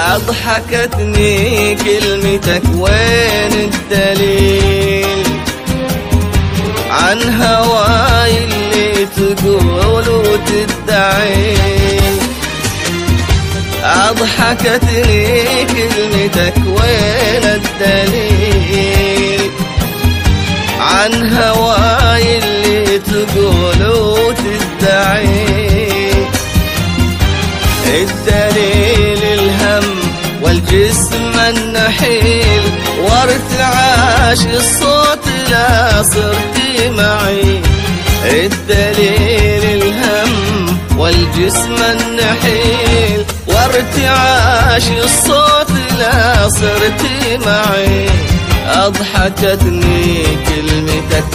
أضحكتني كلمتك وين الدليل؟ عن هواي اللي تقول وتدعي. أضحكتني كلمتك وين الدليل؟ عن هواي اللي تقول وتدعي. الدليل والجسم النحيل وارتعاش الصوت لا صرت معي. الدليل الهم والجسم النحيل وارتعاش الصوت لا صرت معي. أضحكتني كلمتك